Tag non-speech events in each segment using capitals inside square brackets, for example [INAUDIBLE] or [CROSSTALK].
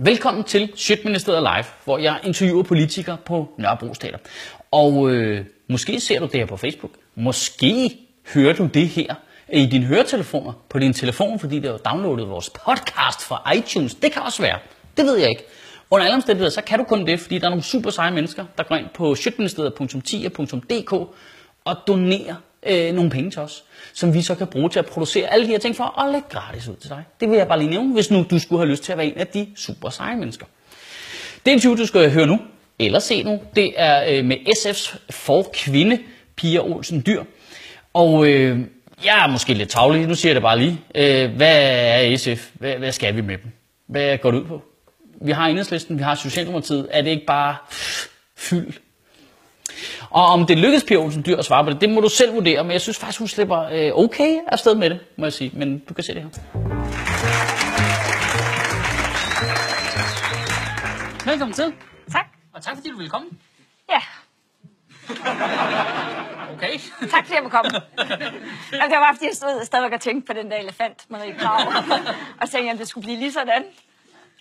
Velkommen til Sjøtministeriet Live, hvor jeg interviewer politikere på Nørrebro Teater. Og øh, måske ser du det her på Facebook. Måske hører du det her i dine høretelefoner på din telefon, fordi det har downloadet vores podcast fra iTunes. Det kan også være. Det ved jeg ikke. Under alle omstændigheder, så kan du kun det, fordi der er nogle super seje mennesker, der går ind på sjøtministeriet.10.dk og donerer øh, nogle penge til os, som vi så kan bruge til at producere alle de her ting for og lægge gratis ud til dig. Det vil jeg bare lige nævne, hvis nu du skulle have lyst til at være en af de super seje mennesker. Det interview, du skal høre nu, eller se nu, det er øh, med SF's forkvinde, Pia Olsen Dyr. Og øh, jeg er måske lidt tavlig, nu siger jeg det bare lige. Øh, hvad er SF? Hvad, hvad skal vi med dem? Hvad går det ud på? Vi har enhedslisten, vi har Socialdemokratiet. Er det ikke bare fyld? Og om det lykkedes Pia Olsen Dyr at svare på det, det må du selv vurdere, men jeg synes faktisk, hun slipper øh, okay afsted med det, må jeg sige. Men du kan se det her. Velkommen til. Tak. Og tak fordi du ville komme. Ja, Okay. tak fordi jeg må komme. Jamen, det var bare, fordi jeg stod stadigvæk og tænkte på den der elefant, Marie Krav. og tænkte, at det skulle blive lige sådan.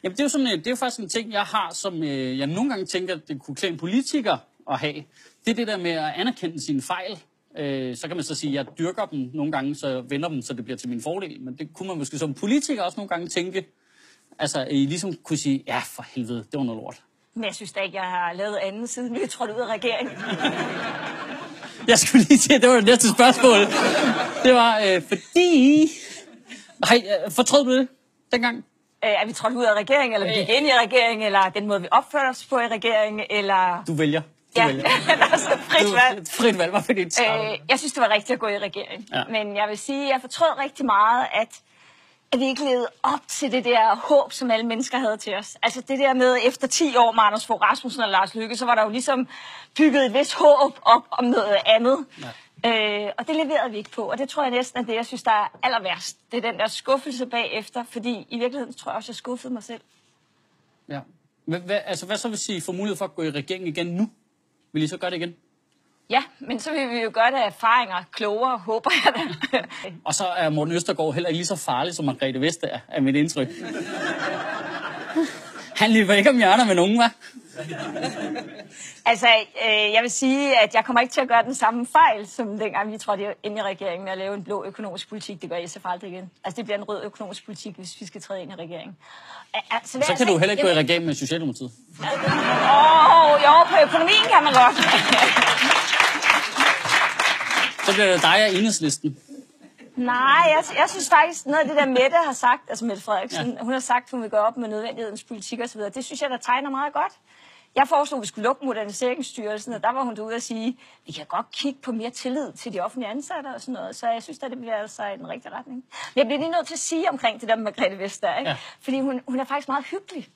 Jamen, det er jo sådan, øh, det er jo faktisk en ting, jeg har, som øh, jeg nogle gange tænker, at det kunne klæde en politiker at have. Det er det der med at anerkende sine fejl. Øh, så kan man så sige, at jeg dyrker dem nogle gange, så vender dem, så det bliver til min fordel. Men det kunne man måske som politiker også nogle gange tænke, altså I ligesom kunne sige, ja for helvede, det var noget lort. Men jeg synes da ikke, jeg har lavet andet siden vi er trådt ud af regeringen. [LAUGHS] Jeg skulle lige sige, at det var det næste spørgsmål. Det var øh, fordi... Hej, øh, fortrød du det dengang? Øh, er vi trådt ud af regeringen, eller vi gik ind i regeringen, eller den måde, vi opførte os på i regeringen, eller... Du vælger. Ja, der er så frit valg. frit valg, hvorfor det er Øh, jeg synes, det var rigtigt at gå i regering. Ja. Men jeg vil sige, at jeg fortrød rigtig meget, at, at vi ikke levede op til det der håb, som alle mennesker havde til os. Altså det der med, efter 10 år med Anders Fogh Rasmussen og Lars Løkke, så var der jo ligesom bygget et vist håb op om noget andet. Ja. Øh, og det leverede vi ikke på, og det tror jeg næsten er det, jeg synes, der er aller værst. Det er den der skuffelse bagefter, fordi i virkeligheden tror jeg også, jeg skuffede mig selv. Ja. Hvad, altså, hvad så hvis I får mulighed for at gå i regering igen nu? Vil I så gøre det igen? Ja, men så vil vi jo gøre det af erfaringer klogere, håber jeg da. Og så er Morten Østergaard heller ikke lige så farlig, som Margrethe Vestager, er mit indtryk. Han løber ikke om hjørner med nogen, hva'? [LAUGHS] Altså, øh, jeg vil sige, at jeg kommer ikke til at gøre den samme fejl, som dengang vi trådte ind i regeringen og lave en blå økonomisk politik. Det gør SF aldrig igen. Altså, det bliver en rød økonomisk politik, hvis vi skal træde ind i regeringen. Altså, Så kan du heller ikke gå i regering med Socialdemokratiet. Åh, oh, jo, på økonomien kan man godt. [LAUGHS] Så bliver det dig og enhedslisten. Nej, jeg, jeg synes faktisk, noget af det der Mette har sagt, altså Mette Frederiksen, ja. hun har sagt, hun vil gøre op med nødvendighedens politik osv., det synes jeg, der tegner meget godt. Jeg foreslog, at vi skulle lukke moderniseringsstyrelsen, og der var hun derude at sige, vi kan godt kigge på mere tillid til de offentlige ansatte og sådan noget. Så jeg synes, at det bevæger sig i den rigtige retning. Men jeg bliver lige nødt til at sige omkring det der med Margrethe Vestager, ikke? Ja. Fordi hun, hun er faktisk meget hyggelig.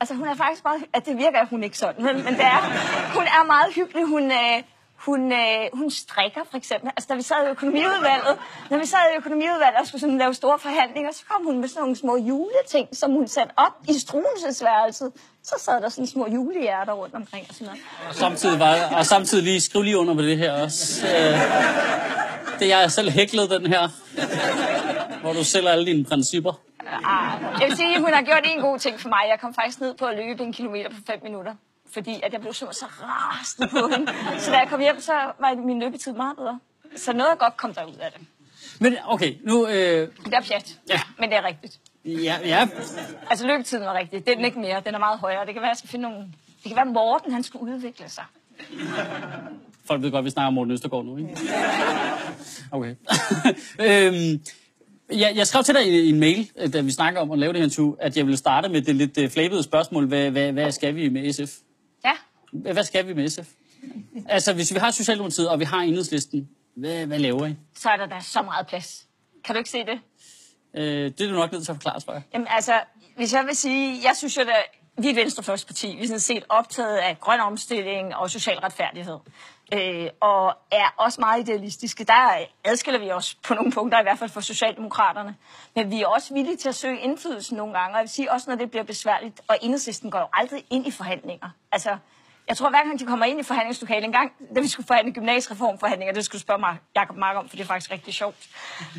Altså, hun er faktisk meget... At det virker hun ikke sådan, men, men det er... Hun er meget hyggelig. Hun, øh, hun, øh, hun strikker, for eksempel. Altså, da vi sad i økonomiudvalget, når vi sad i økonomiudvalget og skulle sådan lave store forhandlinger, så kom hun med sådan nogle små juleting, som hun satte op i struensesværelset. Så sad der sådan små julehjerter rundt omkring og sådan noget. Og samtidig, var, og samtidig lige skriv lige under på det her også. Øh, det jeg selv hæklet den her, hvor du sælger alle dine principper. Ah, jeg vil sige, at hun har gjort en god ting for mig. Jeg kom faktisk ned på at løbe en kilometer på 5 minutter. Fordi at jeg blev simpelthen så rasende på hende. Så da jeg kom hjem, så var min løbetid meget bedre. Så noget godt kom der ud af det. Men okay, nu... Øh, Det er pjat, Ja. men det er rigtigt. ja, ja, Altså løbetiden var rigtig. Det er den ikke mere. Den er meget højere. Det kan være, jeg skal finde nogle... Det kan være, Morten han skulle udvikle sig. folk ved godt, at vi snakker om Morten Østergaard nu, ikke? Okay. [LAUGHS] øhm, jeg, jeg skrev til dig i, en mail, øh, da vi snakker om at lave det her interview, at jeg ville starte med det lidt øh, flabede spørgsmål. Hvad, hvad, hvad skal vi med SF? Hvad skal vi med SF? Altså, hvis vi har Socialdemokratiet, og vi har Enhedslisten, hvad, hvad laver I? Så er der da så meget plads. Kan du ikke se det? Øh, det er du nok nødt til at forklare, tror jeg. Jamen altså, hvis jeg vil sige, jeg synes jo, at vi er et venstrefløjsparti. Vi er sådan set optaget af grøn omstilling og social retfærdighed. Øh, og er også meget idealistiske. Der adskiller vi os på nogle punkter, i hvert fald for Socialdemokraterne. Men vi er også villige til at søge indflydelsen nogle gange. Og jeg vil sige, også når det bliver besværligt, og enhedslisten går jo aldrig ind i forhandlinger. Altså, jeg tror, hver gang de kommer ind i forhandlingslokalet, en gang, da vi skulle forhandle gymnasiereformforhandlinger, det skulle du spørge mig, Jacob Mark om, for det er faktisk rigtig sjovt.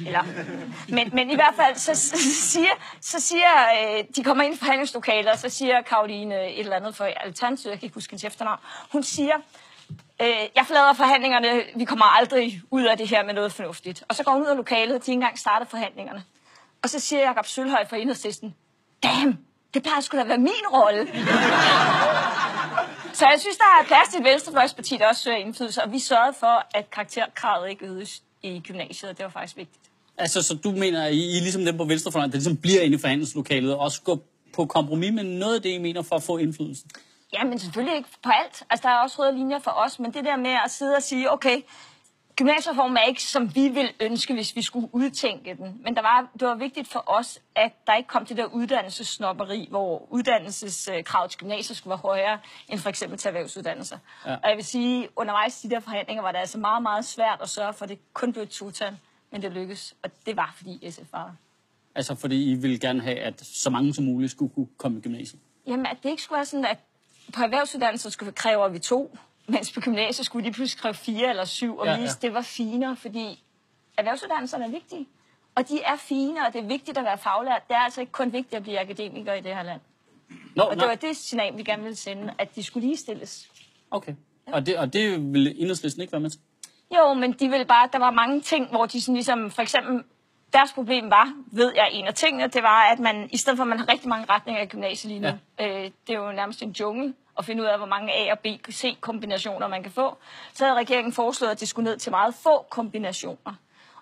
Eller, men, men i hvert fald, så, så siger, så siger øh, de kommer ind i forhandlingslokalet, og så siger Karoline et eller andet for Alternativet, jeg kan ikke huske hendes efternavn, hun siger, øh, jeg forlader forhandlingerne, vi kommer aldrig ud af det her med noget fornuftigt. Og så går hun ud af lokalet, de ikke engang starter forhandlingerne. Og så siger Jacob Sølhøj fra Enhedslisten, damn, det plejer sgu da at være min rolle. Så jeg synes, der er plads til et venstrefløjsparti, der også søger indflydelse, og vi sørgede for, at karakterkravet ikke øges i gymnasiet, og det var faktisk vigtigt. Altså, så du mener, at I, I ligesom dem på venstrefløjen, der ligesom bliver inde i forhandlingslokalet, og også går på kompromis med noget af det, I mener, for at få indflydelse? Ja, men selvfølgelig ikke på alt. Altså, der er også røde linjer for os, men det der med at sidde og sige, okay, Gymnasiereformen er ikke, som vi ville ønske, hvis vi skulle udtænke den. Men der var, det var vigtigt for os, at der ikke kom til det der uddannelsesnopperi, hvor uddannelseskravet til gymnasiet skulle være højere end for eksempel til erhvervsuddannelser. Ja. Og jeg vil sige, undervejs i de der forhandlinger var det altså meget, meget svært at sørge for, at det kun blev et total, men det lykkedes. Og det var, fordi SF var Altså, fordi I ville gerne have, at så mange som muligt skulle kunne komme i gymnasiet? Jamen, at det ikke skulle være sådan, at på erhvervsuddannelser skulle vi kræve, at vi to mens på gymnasiet skulle de pludselig skrive fire eller syv, og ja, vise, ja. det var finere, fordi erhvervsuddannelserne er vigtige. Og de er fine, og det er vigtigt at være faglært. Det er altså ikke kun vigtigt at blive akademiker i det her land. Nå, og det var det signal, vi gerne ville sende, at de skulle ligestilles. Okay. Ja. Og, det, og det ville enhedslisten ikke være med til? Jo, men de ville bare, der var mange ting, hvor de sådan ligesom, for eksempel, deres problem var, ved jeg, en af tingene, det var, at man, i stedet for at man har rigtig mange retninger i nu, ja. øh, det er jo nærmest en jungle, at finde ud af, hvor mange A- og B-C-kombinationer man kan få, så havde regeringen foreslået, at det skulle ned til meget få kombinationer.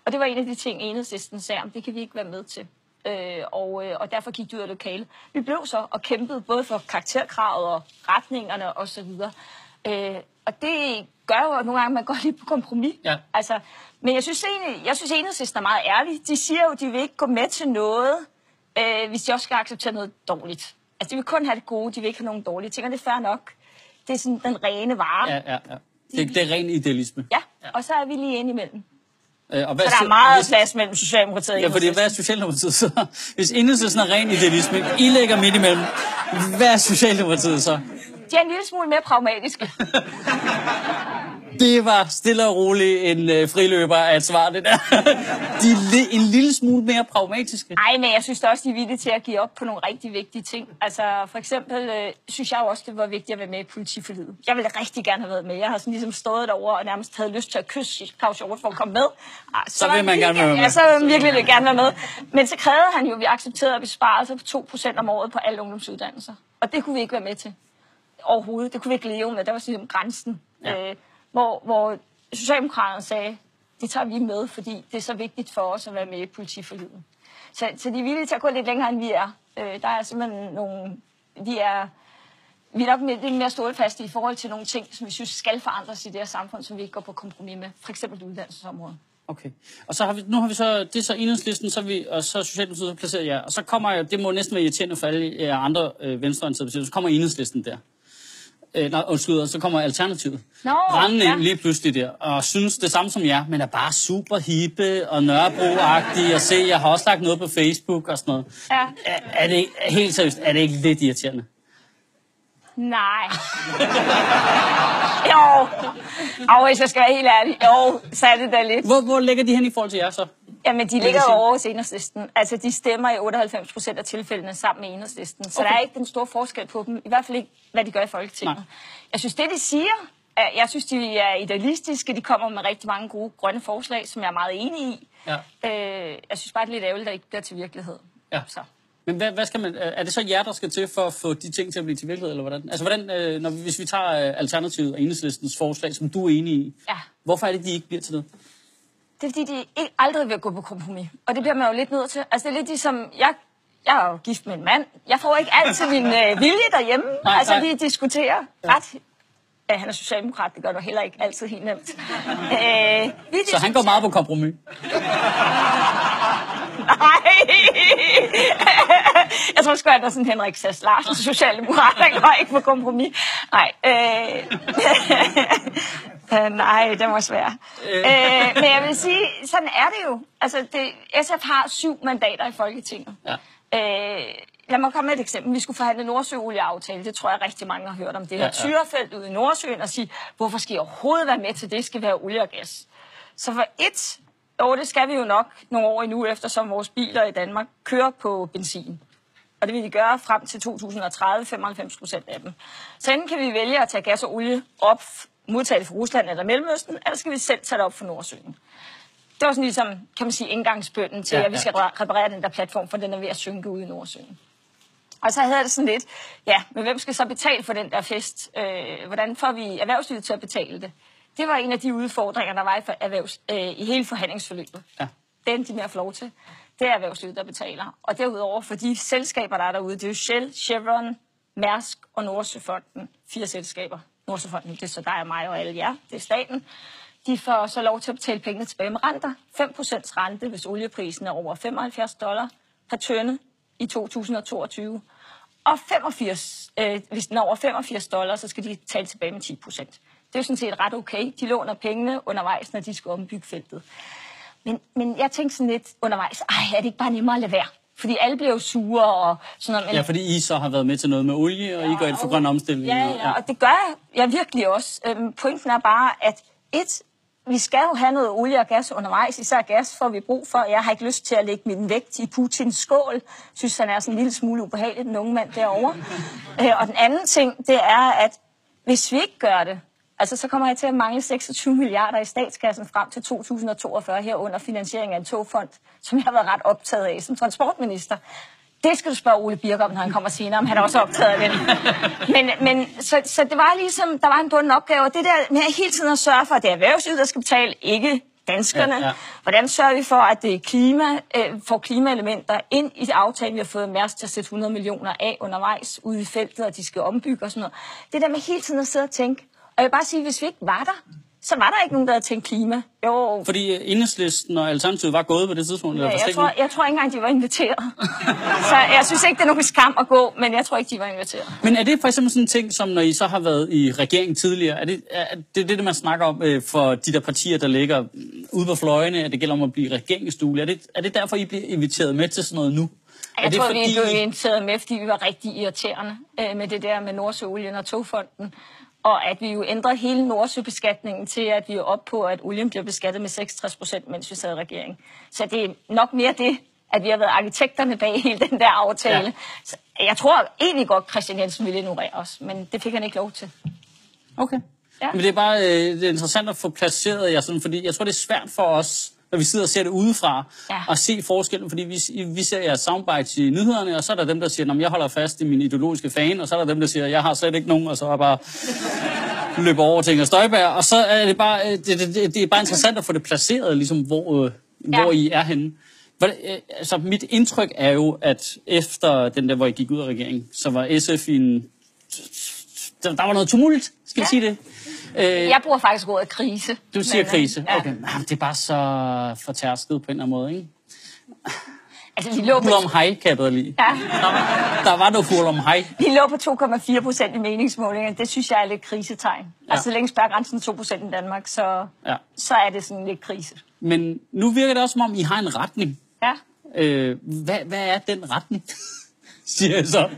Og det var en af de ting, enhedslisten sagde, om det kan vi ikke være med til. Øh, og, øh, og derfor gik det ud af lokalet. Vi blev så og kæmpede både for karakterkravet og retningerne osv. Øh, og det gør jo at nogle gange, at man går [LAUGHS] lidt på kompromis. Ja. Altså, men jeg synes, egentlig, jeg synes, enhedslisten er meget ærlig. De siger jo, at de vil ikke gå med til noget, øh, hvis de også skal acceptere noget dårligt. Altså, de vil kun have det gode, de vil ikke have nogen dårlige ting, og det er fair nok. Det er sådan den rene vare. Ja, ja, ja. Det, det er ren idealisme. Ja, ja, og så er vi lige inde imellem. Øh, og hvad så der er meget hvis, plads mellem Socialdemokratiet og Ja, fordi hvad er Socialdemokratiet så? Hvis enhedslisten er ren idealisme, I ligger midt imellem, hvad er Socialdemokratiet så? De er en lille smule mere pragmatiske. Det var stille og roligt en øh, friløber af et svar, det der. De er en lille smule mere pragmatiske. Nej, men jeg synes også, de er villige til at give op på nogle rigtig vigtige ting. Altså, for eksempel øh, synes jeg også, det var vigtigt at være med i politiforlidet. Jeg ville rigtig gerne have været med. Jeg har sådan ligesom stået derovre og nærmest havde lyst til at kysse Claus Hjort for at komme med. Ah, så, så vil man gerne være med. Ja, så vil man virkelig gerne være med. Men så krævede han jo, at vi accepterede besparelser på 2% om året på alle ungdomsuddannelser. Og det kunne vi ikke være med til overhovedet. Det kunne vi ikke leve med. Der var sådan grænsen. Ja. Øh, hvor, hvor Socialdemokraterne sagde, det tager vi med, fordi det er så vigtigt for os at være med i politiforlidet. Så, så de er villige til at gå lidt længere, end vi er. Øh, der er simpelthen nogle... Vi er, vi er nok lidt mere stålfaste i forhold til nogle ting, som vi synes skal forandres i det her samfund, som vi ikke går på kompromis med. For eksempel uddannelsesområdet. Okay. Og så har vi, nu har vi så, det er så enhedslisten, så vi, og så Socialdemokratiet så placeret jer. Og så kommer det må næsten være irriterende for alle andre øh, venstreorienterede så kommer enhedslisten der øh, nej, undskyld, så kommer Alternativet. No, Rendende ja. lige pludselig der, og synes det samme som jer, men er bare super hippe og nørrebro og se, jeg har også lagt noget på Facebook og sådan noget. Ja. Er, er det helt seriøst, er det ikke lidt irriterende? Nej. jo. Og hvis jeg skal være helt ærlig, jo, så er det da lidt. Hvor, hvor ligger de hen i forhold til jer så? Jamen, de ligger jo over hos enhedslisten. Altså, de stemmer i 98 procent af tilfældene sammen med enhedslisten. Så okay. der er ikke den store forskel på dem. I hvert fald ikke, hvad de gør i Folketinget. Nej. Jeg synes, det de siger, er, jeg synes, de er idealistiske. De kommer med rigtig mange gode grønne forslag, som jeg er meget enig i. Ja. Øh, jeg synes bare, det er lidt ærgerligt, at det ikke bliver til virkelighed. Ja. Så. Men hvad, hvad skal man, er det så jer, der skal til for at få de ting til at blive til virkelighed, eller hvordan? Altså, hvordan, øh, når, hvis vi tager øh, Alternativet og Enhedslistens forslag, som du er enig i, ja. hvorfor er det, de ikke bliver til det? Det er fordi, de ikke aldrig vil gå på kompromis. Og det bliver man jo lidt nødt til. Altså, det er lidt ligesom, jeg, jeg er jo gift med en mand. Jeg får ikke altid min øh, vilje derhjemme. [LAUGHS] Nej, altså, nej. vi diskuterer ret Ja, han er socialdemokrat, det gør det heller ikke altid helt nemt. [LAUGHS] Øh, vi så han går meget på kompromis? [LAUGHS] Nej! [LAUGHS] Jeg tror sgu, at der er sådan Henrik Sass Larsen, socialdemokrat, han går ikke på kompromis. Nej. Øh, [LAUGHS] nej, det var svært. Øh. Uh, men jeg vil sige, sådan er det jo. Altså, det, SF har syv mandater i Folketinget. Ja. Uh, lad mig komme med et eksempel. Vi skulle forhandle Nordsøolieaftale. Det tror jeg rigtig mange har hørt om. Det her ja. ja. tyrefelt ude i Nordsøen og sige, hvorfor skal I overhovedet være med til det? Skal være olie og gas. Så for et, jo, det skal vi jo nok nogle år endnu, eftersom vores biler i Danmark kører på benzin. Og det vil vi gøre frem til 2030, 95 procent af dem. Så enten kan vi vælge at tage gas og olie op, modtage det fra Rusland eller Mellemøsten, eller skal vi selv tage det op fra Nordsøen. Det var sådan ligesom, kan man sige, indgangsbønden til, Ja, ja, at vi skal re- reparere den der platform, for den er ved at synke ude i Nordsøen. Og så havde jeg det sådan lidt, ja, men hvem skal så betale for den der fest? Øh, hvordan får vi erhvervslivet til at betale det? Det var en af de udfordringer, der var i, for erhvervs, øh, i hele forhandlingsforløbet. Ja. Den, de at få lov til, det er erhvervslivet, der betaler. Og derudover for de selskaber, der er derude, det er jo Shell, Chevron, Mærsk og Nordsøfonden. Fire selskaber. Nordsøfonden, det er så dig og mig og alle jer. Det er staten. De får så lov til at betale pengene tilbage med renter. 5% rente, hvis olieprisen er over 75 dollar per tønde i 2022. Og 85, øh, hvis den er over 85 dollar, så skal de tale tilbage med 10 procent. Det er jo sådan set ret okay. De låner pengene undervejs, når de skal ombygge feltet. Men, men jeg tænkte sådan lidt undervejs, ej, er det ikke bare nemmere at lade være? Fordi alle bliver jo sure og sådan noget. Men Ja, fordi I så har været med til noget med olie, og I går ind for grøn omstilling. Ja, og- ja, og det gør jeg, jeg virkelig også. Øhm, pointen er bare, at et, vi skal jo have noget olie og gas undervejs. Især gas får vi brug for. Jeg har ikke lyst til at lægge min vægt i Putins skål. synes, han er sådan en lille smule ubehagelig, den unge mand derovre. øh, og den anden ting, det er, at hvis vi ikke gør det, altså så kommer jeg til at mangle 26 milliarder i statskassen frem til 2042 herunder finansiering af en togfond, som jeg har været ret optaget af som transportminister. Det skal du spørge Ole Birk om, når han kommer senere, om han er også optaget af den. Men, men så, så det var ligesom, der var en bunden opgave, og det der med hele tiden at sørge for, at det er erhvervslivet, der skal betale, ikke danskerne. Ja, ja. Hvordan sørger vi for, at det klima, øh, får klimaelementer ind i aftalen, vi har fået Mærsk til at sætte 100 millioner af undervejs ude i feltet, og de skal ombygge og sådan noget. Det der med hele tiden at sidde og tænke. Jeg vil bare sige, hvis vi ikke var der, så var der ikke nogen, der havde tænkt klima. Jo, Fordi øh, enhedslisten og Alternativet var gået på det tidspunkt. Ja, eller jeg, tror, jeg tror ikke engang, de var inviteret. [LAUGHS] så jeg synes ikke, det er nogen skam at gå, men jeg tror ikke, de var inviteret. Men er det for eksempel sådan en ting, som når I så har været i regeringen tidligere, er det er det, det, man snakker om øh, for de der partier, der ligger mm, ude på fløjene, at det gælder om at blive regeringsduelige? Er det, er det derfor, I bliver inviteret med til sådan noget nu? er Jeg det tror, fordi... vi blev inviteret med, fordi vi var rigtig irriterende øh, med det der med Nordsøolien og togfonden. Og at vi jo ændrede hele Nordsøbeskatningen til, at vi er oppe på, at olien bliver beskattet med 66 procent, mens vi sad i regering. Så det er nok mere det, at vi har været arkitekterne bag [LAUGHS] hele den der aftale. Ja. Så jeg tror egentlig godt, Christian Jensen ville ignorere os, men det fik han ikke lov til. Okay. Ja. Ja. Men det er bare øh, det er interessant at få placeret jer sådan, fordi jeg tror, det er svært for os, når vi sidder og ser det udefra, ja. At se forskellen, fordi vi, vi ser jeres soundbites i nyhederne, og så er der dem, der siger, at jeg holder fast i min ideologiske fan, og så er der dem, der siger, at jeg har slet ikke nogen, og så er bare [LAUGHS] løber over til Inger Støjberg, og så er det bare, øh, det, det, det, det er bare interessant at få det placeret, ligesom, hvor, øh, Ja. hvor I er henne. Øh, altså, mit indtryk er jo, at efter den der, hvor I gik ud af regeringen, så var SF i en... Der, var noget tumult, skal ja. Ja. sige det? Øh, Jeg bruger faktisk ordet krise. du siger Men, øh, krise. ja. Okay. Jamen, det er bare så fortærsket på en eller anden måde, ikke? Altså, vi lå på, om hej, kan jeg bedre lide. ja, Der var noget om hej. vi lå på 2,4 procent i meningsmålingen. Det synes jeg er lidt krisetegn. Ja. Altså, så længe spærgrænsen er 2 procent i Danmark, så, Ja. så er det sådan lidt krise. Men nu virker det også, som om I har en retning. Ja. Øh, hvad, hvad er den retning? Siger jeg så.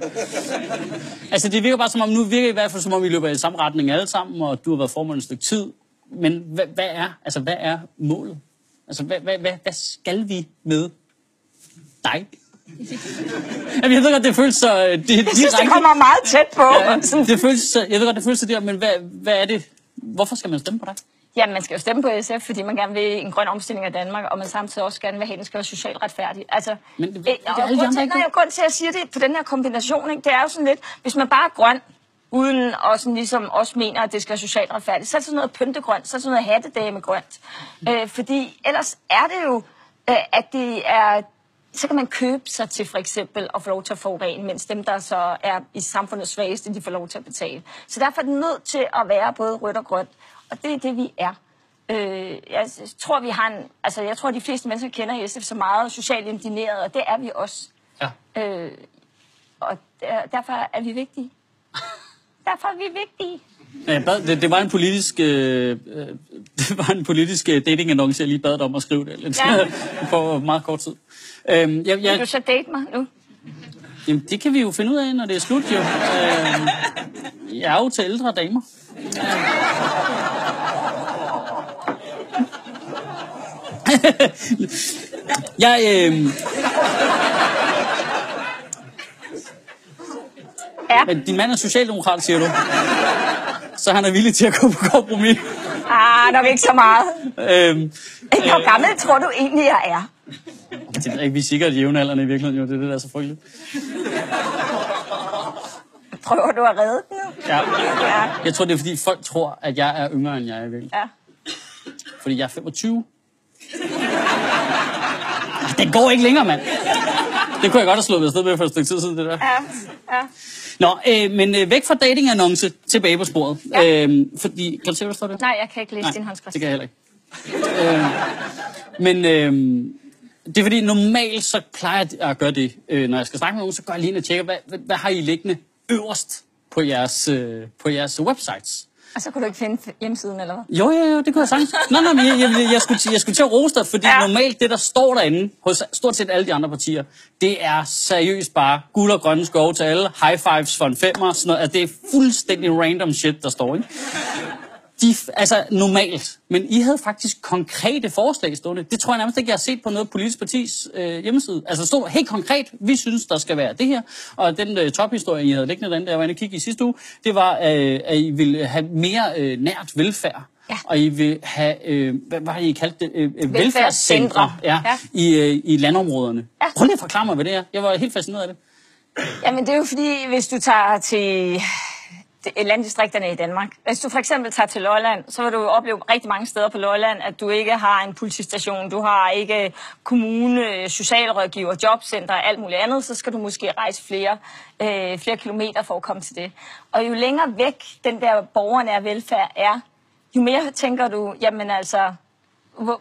altså, det virker bare som om, nu virker det i hvert fald som om, I løber i samme retning alle sammen, og du har været formand et stykke tid. Men hvad, hvad, er, altså, hvad er målet? Altså, hvad, hvad, hvad, hvad skal vi med dig? Jamen, jeg ved godt, det føles så... øh, Det, Jeg synes, det kommer meget tæt på. Ja, det føles, så- jeg ved godt, det føles så der, men hvad, hvad er det? Hvorfor skal man stemme på dig? Ja, man skal jo stemme på SF, fordi man gerne vil en grøn omstilling af Danmark, og man samtidig også gerne vil have, at den skal være socialt retfærdig. Altså, Men det- øh, det er og alle de grund til, nej, det? grund til, at jeg siger det på den her kombination, ikke, det er jo sådan lidt, hvis man bare er grøn, uden og sådan ligesom også mener, at det skal være socialt retfærdigt, så er det sådan noget pyntegrønt, så er det sådan noget hattedamegrønt. Øh, fordi ellers er det jo, øh, at det er så kan man købe sig til for eksempel at få lov til at forurene, mens dem, der så er i samfundet svageste, de får lov til at betale. Så derfor er det nødt til at være både rødt og grønt, og det er det, vi er. Øh, jeg tror, vi har en, altså, jeg tror, de fleste mennesker kender SF så meget socialt indigneret, og det er vi også. Ja. Øh, og der, derfor er vi vigtige. [LAUGHS] Derfor er vi vigtige. Ja, jeg bad, det, det var en politisk, øh, øh, [LAUGHS] det var en politisk øh, datingannonce, jeg lige bad dig om at skrive det lidt Ja. [LAUGHS] på meget kort tid. Øhm, jeg, Vil du jeg, så date mig nu? Jamen, det kan vi jo finde ud af, når det er slut, jo. Øh, jeg er jo til ældre damer. [LAUGHS] jeg, øh, Ja. men din mand er socialdemokrat, siger du. Så han er villig til at gå på kompromis. Ah, nok ikke så meget. Øhm, Hvor gammel tror du egentlig, jeg er? det er ikke, vi er sikkert jævnaldrende i virkeligheden, jo. Det er det, der er så frygteligt. Prøver du at redde den nu? Ja. Ja. Jeg tror, det er, fordi folk tror, at jeg er yngre, end jeg er i virkeligheden. Ja. Fordi jeg er 25. Den går ikke længere, mand. Det kunne jeg godt have slået afsted med for et stykke tid siden, det der. Ja. ja. Nå, øh, men øh, væk fra datingannonce tilbage på sporet. Ja. Øh, fordi, kan du se, hvad der står der? Nej, jeg kan ikke læse Nej, din håndskrift. det kan jeg heller ikke. øh, men øh, det er fordi, normalt så plejer jeg at gøre det. Øh, når jeg skal snakke med nogen, så går jeg lige ind og tjekker, hvad, hvad, hvad har I liggende øverst på jeres, øh, på jeres websites? Og så kunne du ikke finde hjemmesiden, eller hvad? Jo, jo, jo, det kunne jeg sagtens. Nej, nej, men jeg, jeg, jeg, skulle, til- jeg skulle til at rose dig, fordi. Ja. normalt det, der står derinde, hos stort set alle de andre partier, det er seriøst bare guld og grønne skove til alle, high fives for en femmer, sådan noget. Altså, det er fuldstændig random shit, der står, ikke? De, altså, normalt. Men I havde faktisk konkrete forslag stående. Det tror jeg nærmest ikke, jeg har set på noget politisk partis øh, hjemmeside. Altså, stod helt konkret, vi synes, der skal være det her. Og den øh, tophistorie, I havde liggende derinde, der jeg var inde og kigge i sidste uge, det var, øh, at I ville have mere øh, nært velfærd. Ja. Og I vil have, øh, hvad var det, I kaldte det? Øh, øh, Velfærdscentre. ja, Ja. I, øh, i landområderne. Ja. Prøv lige at forklare mig, hvad det er. Jeg var helt fascineret af det. Jamen, det er jo fordi, hvis du tager til landdistrikterne i Danmark. Hvis du for eksempel tager til Lolland, så vil du opleve rigtig mange steder på Lolland, at du ikke har en politistation, du har ikke kommune, socialrådgiver, jobcenter og alt muligt andet, så skal du måske rejse flere, øh, flere kilometer for at komme til det. Og jo længere væk den der borgernære velfærd er, jo mere tænker du, jamen altså,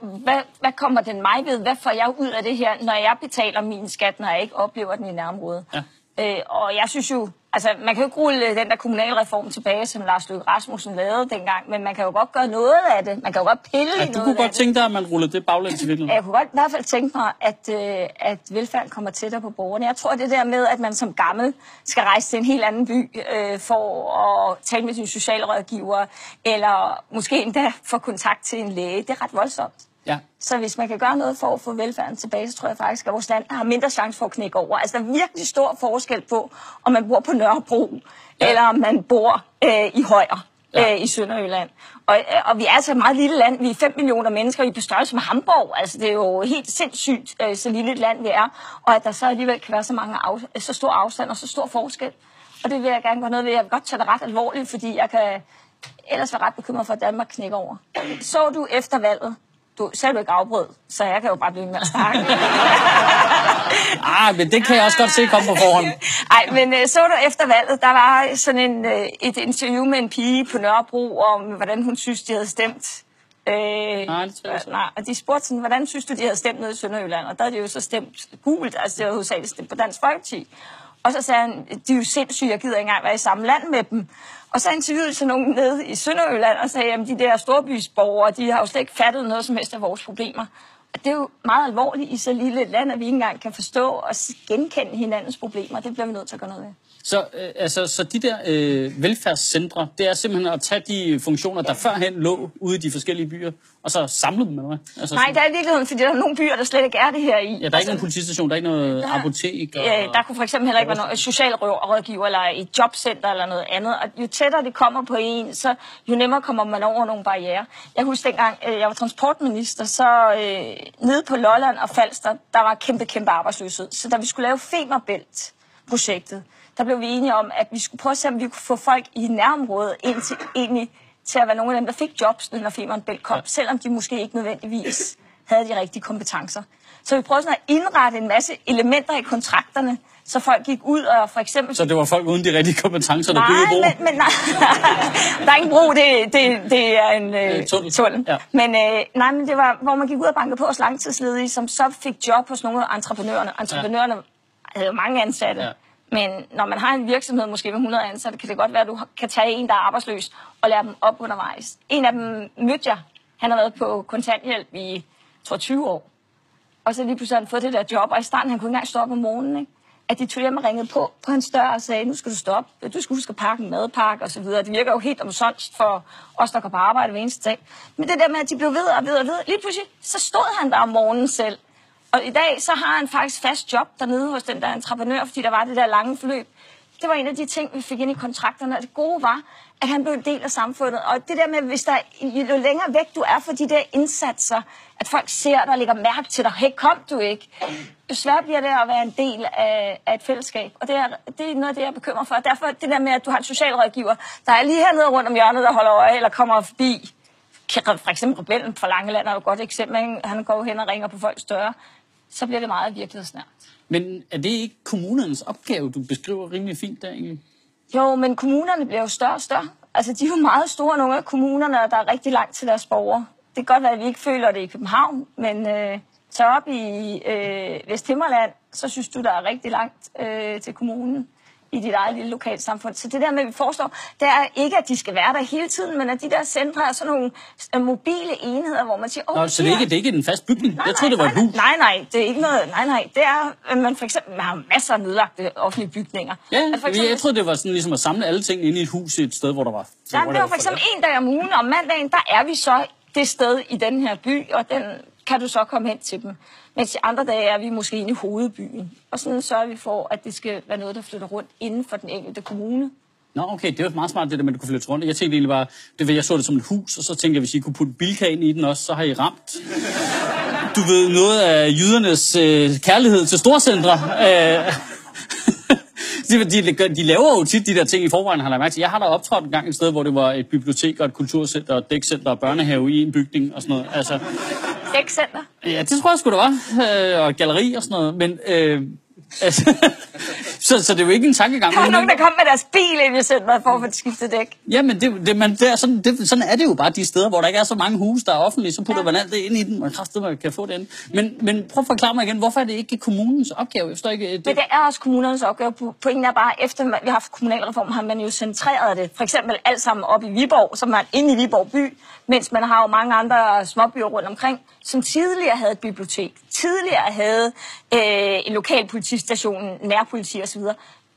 hvad, hvad kommer den mig ved? Hvad får jeg ud af det her, når jeg betaler min skat, når jeg ikke oplever den i nærområdet? Ja. Øh, og jeg synes jo, altså man kan jo ikke rulle den der kommunalreform tilbage, som Lars Løkke Rasmussen lavede dengang, men man kan jo godt gøre noget af det. Man kan jo godt pille i Ja, noget du kunne godt det. tænke dig, at man rullede det baglæns i virkeligheden. Jeg kunne godt i hvert fald tænke mig, at, øh, at velfærden kommer tættere på borgerne. Jeg tror, det der med, at man som gammel skal rejse til en helt anden by øh, for at tale med sin socialrådgiver, eller måske endda få kontakt til en læge, det er ret voldsomt. Ja. Så hvis man kan gøre noget for at få velfærden tilbage, så tror jeg faktisk, at vores land har mindre chance for at knække over. Altså, der er virkelig stor forskel på, om man bor på Nørrebro, Ja. eller om man bor øh, i Højer ja. øh, i Sønderjylland. Og, øh, og vi er altså et meget lille land. Vi er 5 millioner mennesker. Vi er på størrelse med Hamburg. Altså, det er jo helt sindssygt, øh, så lille et land vi er. Og at der så alligevel kan være så, mange af, så stor afstand og så stor forskel. Og det vil jeg gerne gøre noget ved. Jeg vil godt tage det ret alvorligt, fordi jeg kan ellers være ret bekymret for, at Danmark knækker over. Så du efter valget, du sagde du ikke afbrød, så jeg kan jo bare blive med at snakke. [LAUGHS] Ah, men det kan jeg også godt se komme på forhånd. [LAUGHS] Ej, men øh, så du efter valget, der var sådan en, øh, et interview med en pige på Nørrebro om, hvordan hun synes, de havde stemt. Øh, Nej, det tror jeg ikke. Nej, og de spurgte sådan, hvordan synes du, de havde stemt nede i Sønderjylland? Og der havde de jo så stemt gult, altså det var hovedsageligt stemt på Dansk Folkeparti. Og så sagde han, de er jo sindssyge, jeg gider ikke engang være i samme land med dem. Og så interviewede de så nogen nede i Sønderjylland og sagde, at de der storbysborgere, de har jo slet ikke fattet noget som helst af vores problemer. Og det er jo meget alvorligt i så lille et land, at vi ikke engang kan forstå og genkende hinandens problemer. Det bliver vi nødt til at gøre noget ved. Så, øh, altså, så de der øh, velfærdscentre, det er simpelthen at tage de funktioner, der førhen lå ude i de forskellige byer, og så samle dem, eller hvad? Altså, Nej, sådan- der er i virkeligheden, fordi der er nogle byer, der slet ikke er det her i. Ja, der er ikke nogen politistation, der er ikke noget apotek. Og, Ja, der kunne for eksempel heller ikke være noget socialrådgiver eller et jobcenter eller noget andet. Og jo tættere det kommer på en, så jo nemmere kommer man over nogle barriere. Jeg husker dengang, øh, jeg var transportminister, så øh, nede på Lolland og Falster, der var kæmpe, kæmpe arbejdsløshed. Så da vi skulle lave Femerbælt-projektet, der blev vi enige om, at vi skulle prøve at se, om vi kunne få folk i nærområdet ind til, egentlig, til at være nogle af dem, der fik jobs, når Femerbælt kom, ja. selvom de måske ikke nødvendigvis havde de rigtige kompetencer. Så vi prøvede sådan at indrette en masse elementer i kontrakterne, så folk gik ud og for eksempel... Så det var folk uden de rigtige kompetencer, der byggede bro? Nej, men, men nej. [LAUGHS] der er ingen bro, det, det, det er en øh, tunnel. tunnel. Ja. Men øh, nej, men det var, hvor man gik ud og bankede på hos langtidsledige, som så fik job hos nogle af entreprenørerne. Entreprenørerne havde jo mange ansatte. Ja. Men når man har en virksomhed måske med 100 ansatte, kan det godt være, at du kan tage en, der er arbejdsløs, og lære dem op undervejs. En af dem mødte jeg. Han har været på kontanthjælp i, tror, 20 år. Og så lige pludselig har han fået det der job, og i starten han kunne ikke engang stå op om morgenen. Ikke? at de tog hjem og ringede på på hans dør og sagde, nu skal du stoppe, du skal huske at pakke en madpakke osv. Det virker jo helt omsonst for os, der går på arbejde hver eneste dag. Men det der med, at de blev ved og ved og ved, lige pludselig, så stod han der om morgenen selv. Og i dag, så har han faktisk fast job dernede hos den der entreprenør, fordi der var det der lange forløb. Det var en af de ting, vi fik ind i kontrakterne, og det gode var, at han blev en del af samfundet. Og det der med, hvis der, jo længere væk du er fra de der indsatser, at folk ser dig og lægger mærke til dig, hey, kom du ikke? Jo sværere bliver det at være en del af, af et fællesskab. Og det er, det er noget af det, jeg bekymrer for. Og derfor det der med, at du har en socialrådgiver, der er lige hernede rundt om hjørnet, der holder øje, eller kommer forbi. For eksempel Rebellen fra Langeland er jo et godt eksempel. Han går hen og ringer på folks døre. Så bliver det meget virkelighedsnært. Men er det ikke kommunernes opgave, du beskriver rimelig fint der egentlig? Jo, men kommunerne bliver jo større og større. Altså, de er jo meget store, nogle af kommunerne, og der er rigtig langt til deres borgere. Det kan godt være, at vi ikke føler det i København, men øh, så op i øh, Vesthimmerland, så synes du, der er rigtig langt øh, til kommunen i dit eget lille lokalsamfund. Så det der med, at vi foreslår, det er ikke, at de skal være der hele tiden, men at de der centre er sådan nogle øh, mobile enheder, hvor man siger... Oh, Nå, så det er, ikke, det er ikke en fast bygning? Nej, jeg troede, nej, det var et hus. Nej, nej, det er ikke noget... Nej, nej, det er, at man for eksempel man har masser af nedlagte offentlige bygninger. Ja, for eksempel, jeg troede, det var sådan ligesom at samle alle ting inde i et hus i et sted, hvor der var... Ja, det var for eksempel en dag om ugen, og om mandagen, der er vi så det sted i den her by, og den kan du så komme hen til dem. Mens de andre dage er vi måske inde i hovedbyen. Og sådan sørger vi for, at det skal være noget, der flytter rundt inden for den enkelte kommune. Nå, okay, det er meget smart, det der med, at du kunne flytte rundt. Jeg tænkte egentlig bare, det, jeg så det som et hus, og så tænkte jeg, hvis I kunne putte bilka ind i den også, så har I ramt, du ved, noget af jydernes øh, kærlighed til storcentre. Øh, [LAUGHS] de, de, de laver jo tit de der ting i forvejen, har jeg mærke til. Jeg har da optrådt en gang et sted, hvor det var et bibliotek og et kulturcenter og et dækcenter og børnehave i en bygning og sådan noget. Altså, Dækcenter? Ja, det tror jeg sgu, det var. Øh, og galleri og sådan noget. Men øh, Altså, [LAUGHS] så, så det er jo ikke en tankegang. Der var nogen, der kom med deres bil ind i centret for at få skiftet dæk. Jamen, det, det, man, det er sådan, det, sådan er det jo bare de steder, hvor der ikke er så mange huse, der er offentlige. Så putter ja. man alt det ind i den, og kraftigt, man kan få det ind. Men, men prøv at forklare mig igen, hvorfor er det ikke kommunens opgave? Jeg forstår ikke, det... Men det er også kommunernes opgave. Pointen er bare, efter vi har haft kommunalreform, har man jo centreret det. For eksempel alt sammen op i Viborg, så man inde i Viborg by, mens man har jo mange andre småbyer rundt omkring, som tidligere havde et bibliotek, tidligere havde øh, en lokal politistation, nærpoliti osv.,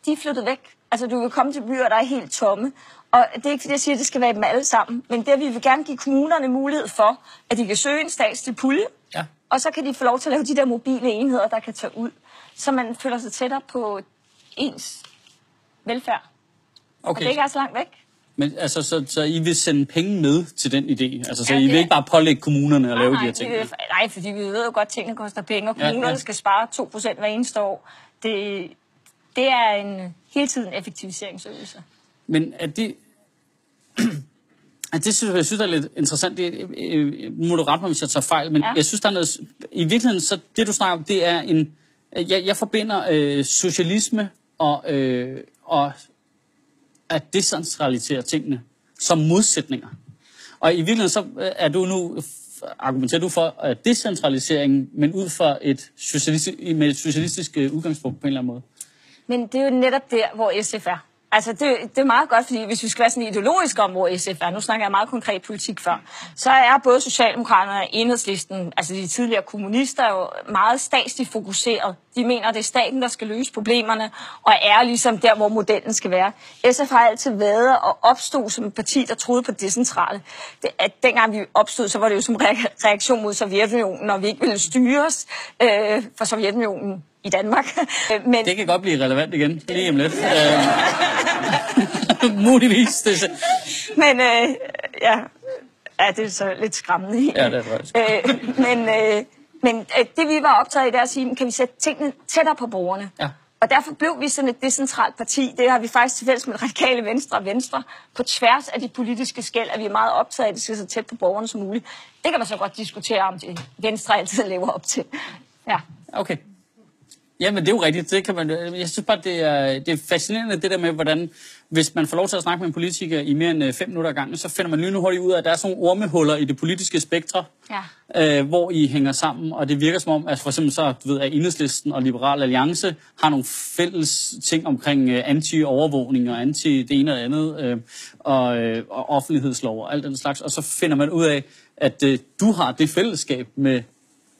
de er flyttet væk. Altså, du vil komme til byer, der er helt tomme. Og det er ikke fordi, jeg siger, at det skal være dem alle sammen. Men det, vi vil gerne give kommunerne mulighed for, at de kan søge en statslig pulje, ja. og så kan de få lov til at lave de der mobile enheder, der kan tage ud, så man føler sig tættere på ens velfærd. Okay. Og det ikke er så langt væk. Men altså, så, så I vil sende penge med til den idé? Altså, så ja, I vil ikke bare pålægge kommunerne at lave nej, de her ting? Vil, nej, fordi vi ved jo godt, at tingene koster penge, og kommunerne ja, ja. skal spare 2% hver eneste år. Det, det er en hele tiden effektiviseringsøvelse. Men er det... [CLEARS THROAT] det synes jeg, synes, er lidt interessant. Det, nu må du rette mig, hvis jeg tager fejl, men ja. jeg synes, der er noget... I virkeligheden, så det du snakker om, det er en... Jeg, jeg forbinder øh, socialisme og, øh, og at decentralisere tingene som modsætninger. Og i virkeligheden så øh, er du nu argumenterer du for øh, decentraliseringen, decentralisering, men ud fra et socialistisk, med et socialistisk øh, udgangspunkt på en eller anden måde. Men det er jo netop der, hvor SF er. Altså, det, det er meget godt, fordi hvis vi skal være sådan ideologisk om, hvor SF er, nu snakker jeg meget konkret politik før, så er både Socialdemokraterne og Enhedslisten, altså de tidligere kommunister, jo meget statsligt fokuseret. De mener, det er staten, der skal løse problemerne, og er ligesom der, hvor modellen skal være. SF har altid været og opstod som et parti, der troede på det centrale. Det, at dengang vi opstod, så var det jo som reaktion mod Sovjetunionen, og vi ikke ville styres øh, for Sovjetunionen i Danmark. [LAUGHS] Men... Det kan godt blive relevant igen, lige om lidt. Øh, [LAUGHS] muligvis. Det. Men øh, ja, ja, det er så lidt skræmmende. Ja, det er faktisk. Øh, men øh, men øh, det vi var optaget i, det er at sige, kan vi sætte tingene tættere på borgerne? Ja. Og derfor blev vi sådan et decentralt parti. Det har vi faktisk til fælles med radikale venstre og venstre. På tværs af de politiske skæld er vi meget optaget af, at det skal så tæt på borgerne som muligt. Det kan man så godt diskutere, om det venstre altid lever op til. Ja. Okay. Jamen, det er jo rigtigt. Det kan man, jeg synes bare, det er, det er fascinerende, det der med, hvordan hvis man får lov til at snakke med en politiker i mere end øh, fem minutter ad gangen, så finder man lynhurtigt ud af, at der er sådan nogle ormehuller i det politiske spektre, ja. øh, hvor I hænger sammen. Og det virker som om, at for eksempel så, du ved, at Enhedslisten og Liberal Alliance har nogle fælles ting omkring øh, anti-overvågning og anti det ene og andet, øh, og, øh, og offentlighedslov og alt den slags. Og så finder man ud af, at øh, du har det fællesskab med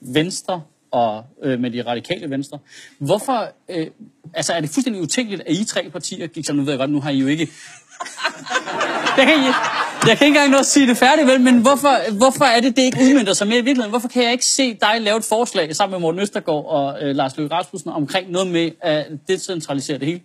Venstre, og øh, med de radikale venstre. Hvorfor, øh, altså er det fuldstændig utænkeligt, at I tre partier gik sammen, nu ved jeg godt, nu har I jo ikke... jeg, kan, jeg, jeg kan ikke engang nå at sige det færdigt, vel, men hvorfor, hvorfor er det, det ikke udmyndter sig mere i virkeligheden? Hvorfor kan jeg ikke se dig lave et forslag sammen med Morten Østergaard og øh, Lars Løkke Rasmussen omkring noget med at decentralisere det hele?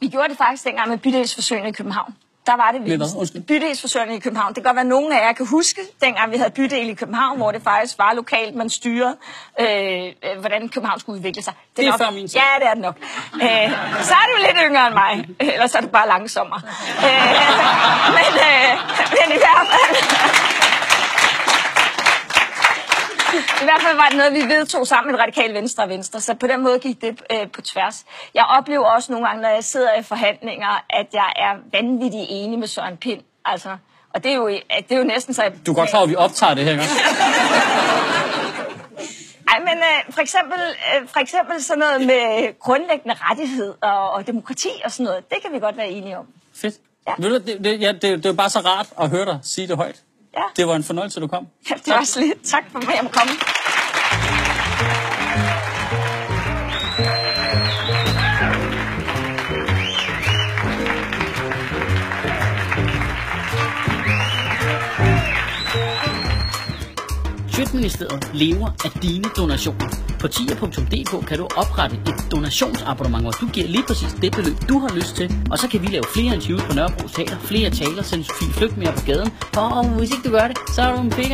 Vi gjorde det faktisk dengang med bydelsforsøgene i København. Der var det? Undskyld. bydelsforsøgene i København. Det kan godt være, at nogen af jer kan huske, dengang vi havde bydel i København, hvor det faktisk var lokalt, man styrede, øh, øh, hvordan København skulle udvikle sig. Det er nok, før min tid. Ja, det er det nok. Øh, så er du lidt yngre end mig. Ellers er du bare langsommere. Øh, [LAUGHS] men, øh, men i hvert fald... I hvert fald var det noget, vi vedtog sammen med Radikale Venstre og Venstre, så på den måde gik det øh, på tværs. Jeg oplever også nogle gange, når jeg sidder i forhandlinger, at jeg er vanvittig enig med Søren Pind. Altså, og det er, jo, det er jo næsten så... Du er godt klar, at vi optager det her, ikke? [LAUGHS] Ej, men øh, for, eksempel, øh, for eksempel sådan noget med grundlæggende rettighed og, og demokrati og sådan noget, det kan vi godt være enige om. Fedt. Ja. Ved du, det, det, ja, det, det er bare så rart at høre dig sige det højt. Ja. Det var en fornøjelse, du kom. Ja, det var så lidt. Tak for, at jeg må komme. Sjøtministeriet lever af dine donationer. På tier.dk kan du oprette et donationsabonnement, hvor du giver lige præcis det beløb, du har lyst til. Og så kan vi lave flere interviews på Nørrebro Teater, flere taler, sende Sofie Flygt mere på gaden. Og hvis ikke du gør det, så er du en fik